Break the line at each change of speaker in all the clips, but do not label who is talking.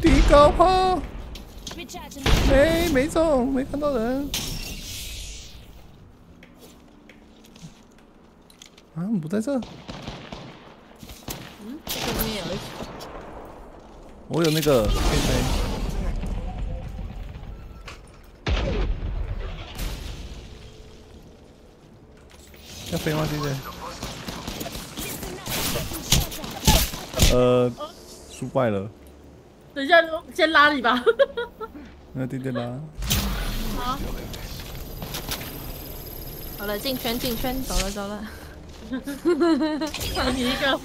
敌高炮！没没中，没看到人。啊，不在这。嗯，这边有一我有那个可以飞。要飞吗，姐姐？呃，输败了。
等一下，先拉你吧。
那弟弟拉。
好。
好了，进圈，进圈，走了，走了。
放你一个。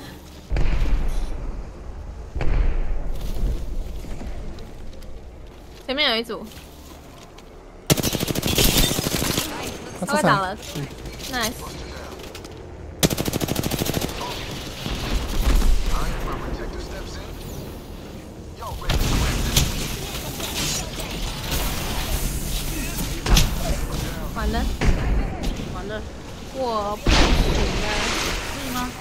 前面有一组。他快倒了，nice。完了，
完了，
我不行了，
可以吗？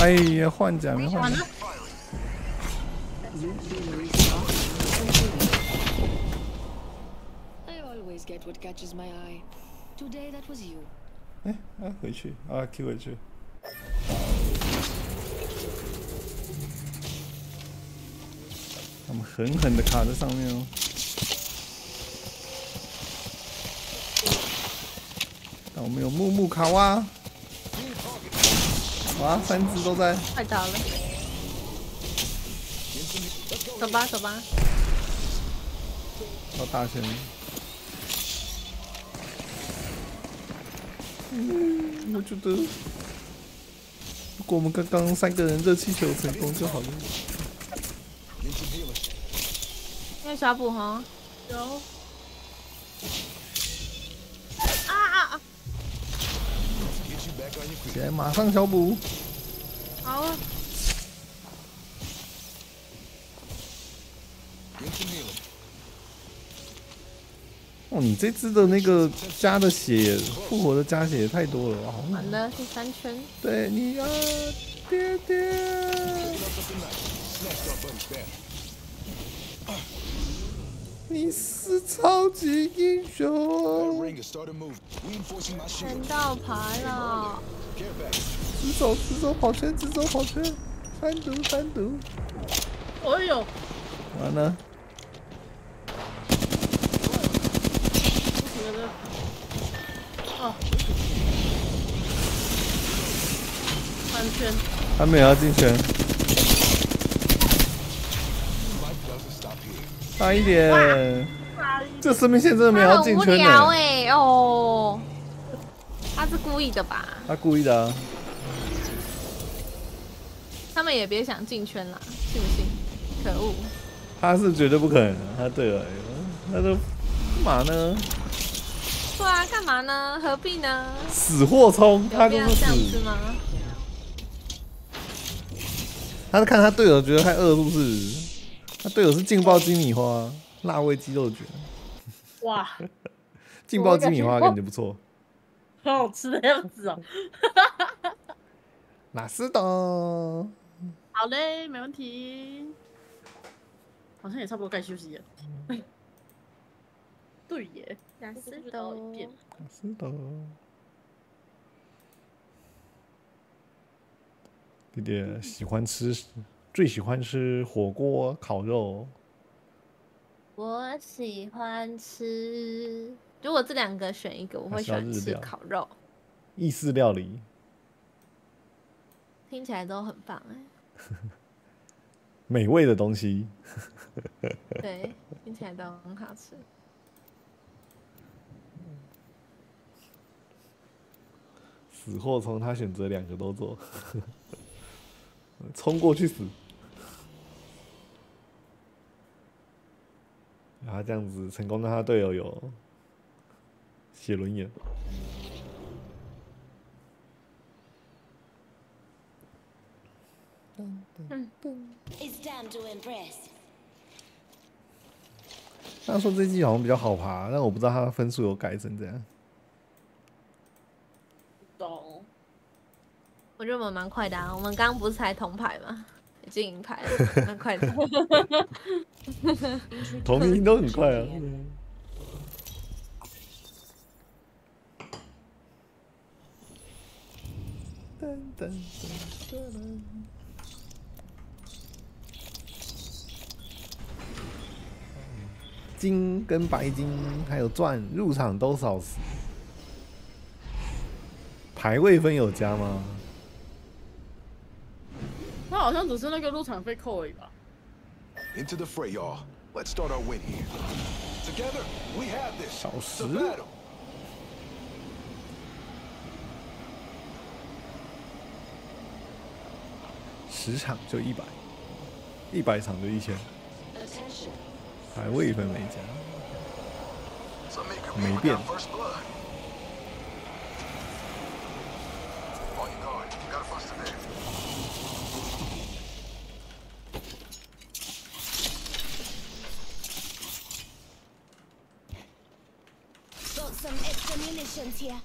哎呀，换甲没换。Get what catches my eye. Today that was you. 哎，啊，回去啊，Q 回去。他们狠狠的卡在上面哦。但我们有木木卡哇，哇，三只都在。快倒了。走吧，走吧。到大神。嗯，我觉得，如果我们刚刚三个人热气球成功就好了。有小补哈？
有。啊啊啊！
起来，马上小补。
好。
哦，你这只的那个加的血，复活的加血也太多了啊！完了，第三圈。对你啊，爹爹！你是超级英雄！看到牌了！直走，直走，跑圈，直走，跑圈，单独，单独。
哎呦！
完了。
哦，安全。
他们也要进圈。差一点。这生命线真的没有要进圈的。哎哦。他是故意的吧？他故意的啊。他们也别想进圈了，信不信？可恶。他是绝对不可能的，他对了，他都干嘛呢？对啊，干嘛呢？何必呢？死货冲，他就是死吗？他是看他队友觉得太饿，是不是？他队友是劲爆鸡米花，辣味鸡肉卷。
哇！
劲爆鸡米花感觉不错，
很好吃的样子哦。
哪是的？
好嘞，没问题。好像也差不多该休息了。对耶。雅思的，雅思的。
弟弟喜欢吃，最喜欢吃火锅、烤肉。我喜欢吃，如果这两个选一个，我会喜欢吃烤肉。意式料理。
听起来都很棒哎。
美味的东西。
对，听起来都很好吃。
死或冲，他选择两个都做，冲过去死。然后这样子成功让他队友有写轮眼。他说这季好像比较好爬，但我不知道他的分数有改成这样。
我觉得我们蛮快的啊，我们刚刚不是才铜牌吗？已经银牌了，蛮快的。
同名都很快啊。金跟白金还有钻入场都少死，排位分有加吗？
他好像只是那个入场费扣而已吧。
Into the fray, y'all. Let's start our win here. Together, we have this.
小时。十场就一百，一百场就一千。还未分没加，没变。here.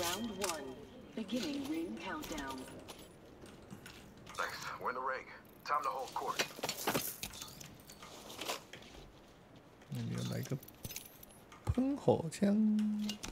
Round one.
Beginning ring countdown. Thanks. We're in the ring. Time to hold court. Maybe like a 喷火枪。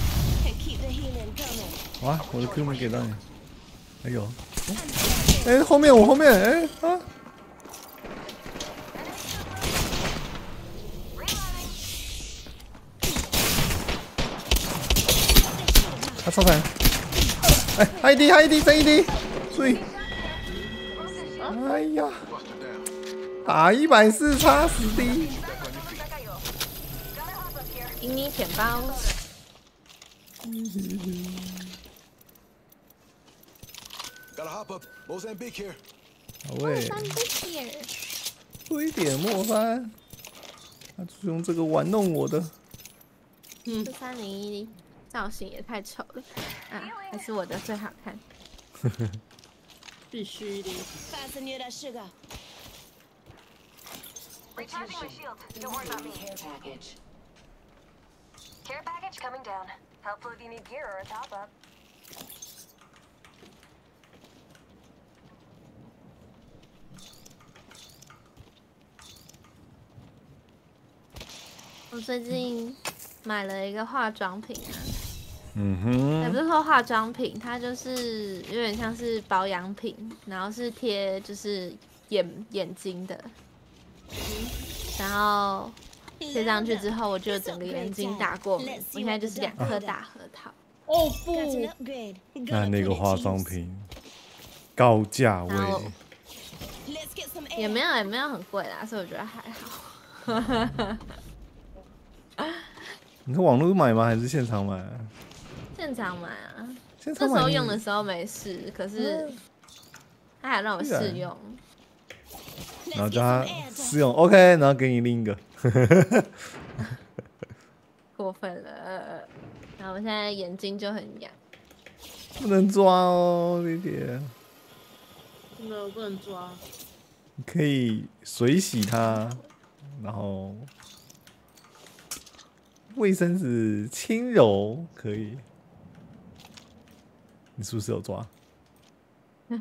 哇，我的 Q 没给到你！哎呦！哎，后面我后面哎啊！他超残！哎，ID ID 真 ID，注意！哎呀，打一百四差十滴！
给你舔包。
好喂！推点莫翻，他就用这个玩弄我的。
嗯，三零一。造型也太丑了，啊，还是我的最好看。
必须的。
我最近。买了一个化妆品啊，
嗯哼，
也不是说化妆品，它就是有点像是保养品，然后是贴就是眼眼睛的，然后贴上去之后，我就整个眼睛打过敏，我现在就是两颗大核桃。
哦不，
那那个化妆品高价位，
也没有也没有很贵啦，所以我觉得还好。
你是网络买吗？还是现场买？
现场买啊！那时候用的时候没事，可是他还让我试用，
然后叫他试用 OK，然后给你另一个。
过分了。然后我现在眼睛就很痒，
不能抓哦，弟弟。
真的不能抓。
你可以水洗它，然后卫生纸轻柔可以。你是不是有抓？
你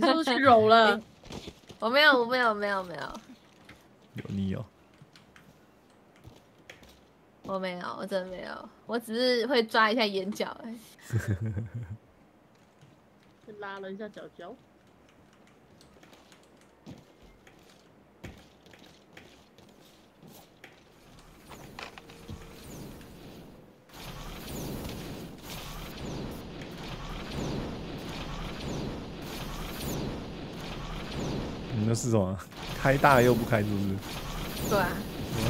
是不是去揉了？
我没有，我没有，没有，没有。
有你有。
我没有，我真的没有，我只是会抓一下眼角哎。
拉了一下脚脚。
你那是什么？开大又不开，是不是？
对啊。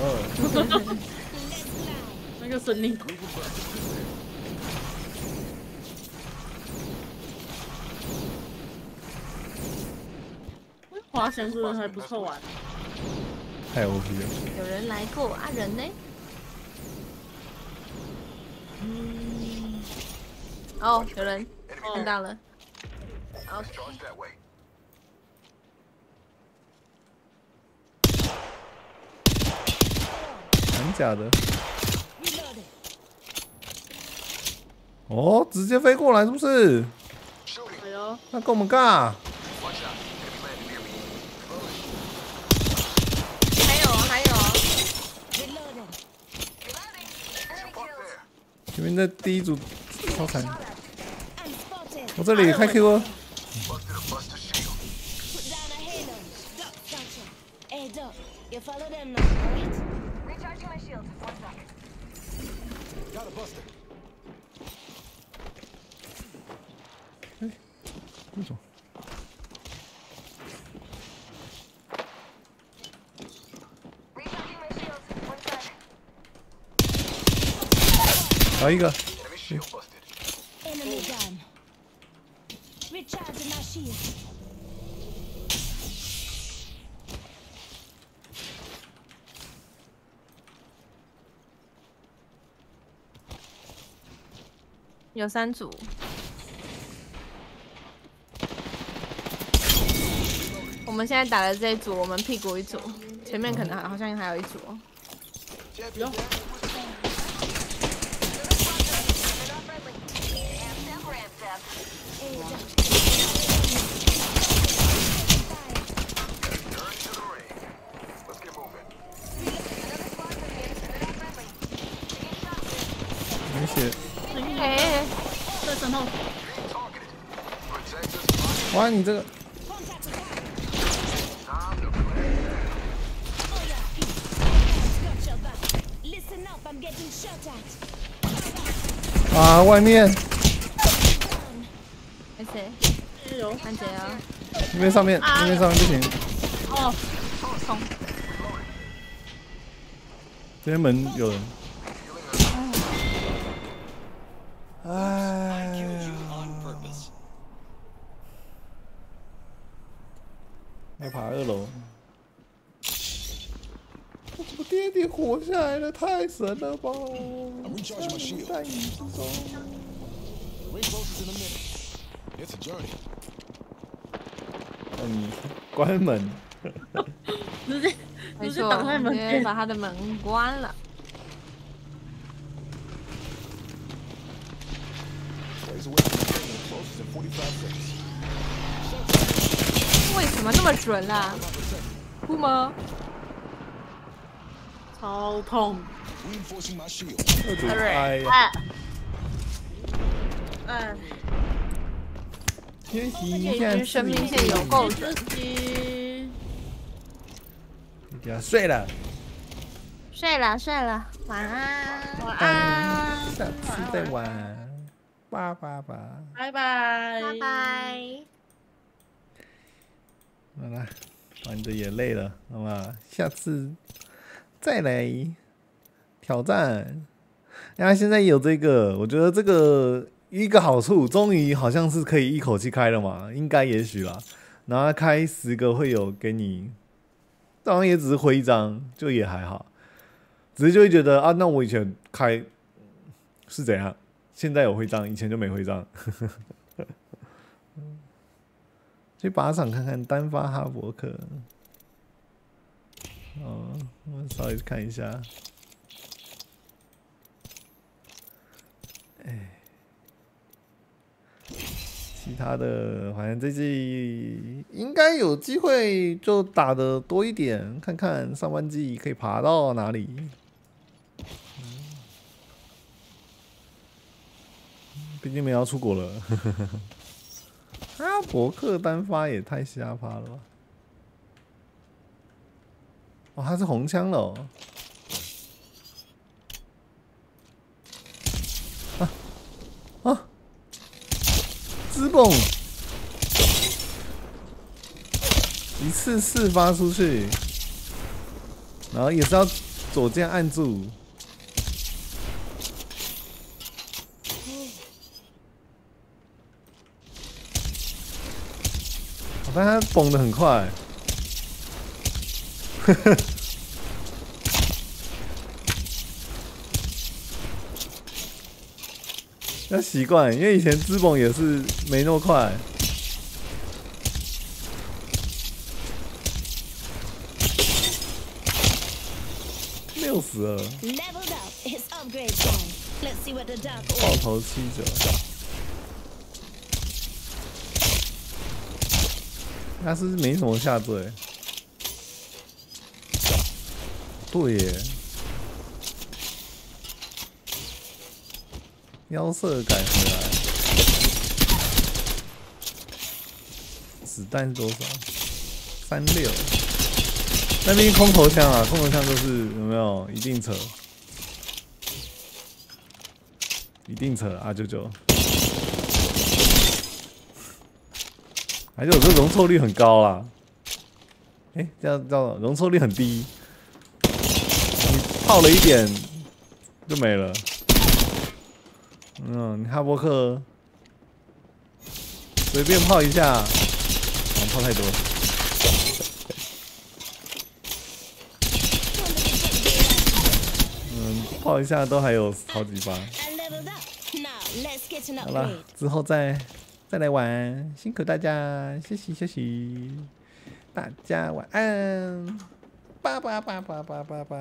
哦。
那个森林，滑翔是不是还不错玩？
太 OP 了！
有人来过啊？人呢？哦，有人看到了。OK。
真假的？哦，直接飞过来是不是？
哎呦，
那跟我们干？
还有还有，
前面的第一组超惨，我这里开 Q。找一个。
有三组。我们现在打的这一组，我们屁股一组，前面可能好像还有一组。有。
没血。
哎，
这什么？
哇，你这个。啊，外面。
没谁？
有
安杰啊。
那边上面，那边上面不行。
哦，冲！
这边门有人。哎要爬二楼。我爹爹活下来了，太神了吧！在雨之中。嗯，关门。
直接
直接挡开门，把他的门关了。为什么那么准啦？不吗？
超痛！
哎
呀！
哎，
天
气生命线有够准！
你要睡了，
睡了，睡了，晚安，
晚安，
下次再玩，拜拜拜，
拜拜，
拜拜。
好了，玩的也累了，好吧，下次。再来挑战，然后现在有这个，我觉得这个一个好处，终于好像是可以一口气开了嘛，应该也许啦。然后开十个会有给你，当然也只是徽章，就也还好。只是就会觉得啊，那我以前开是怎样？现在有徽章，以前就没徽章。呵呵去靶场看看单发哈伯克。哦，我稍微看一下。哎。其他的，反正这季应该有机会就打的多一点，看看上半季可以爬到哪里。毕竟没要出国了。啊，博客单发也太瞎发了吧！哦，他是红枪了。啊啊！资蹦，一次次发出去，然后也是要左键按住。但他蹦的很快，呵呵，要习惯，因为以前资蹦也是没那么快，六十二，爆头七九。他是没什么下坠，对耶，腰色改回来，子弹多少？三六，那边空投枪啊，空投枪都是有没有？一定扯，一定扯啊九九。还是我这容错率很高啦，哎，这样叫容错率很低，你泡了一点就没了。嗯，你哈伯克随便泡一下，泡太多。嗯，泡一下都还有好几发。好了，之后再。再来玩，辛苦大家，休息休息，大家晚安，叭叭叭叭叭叭叭。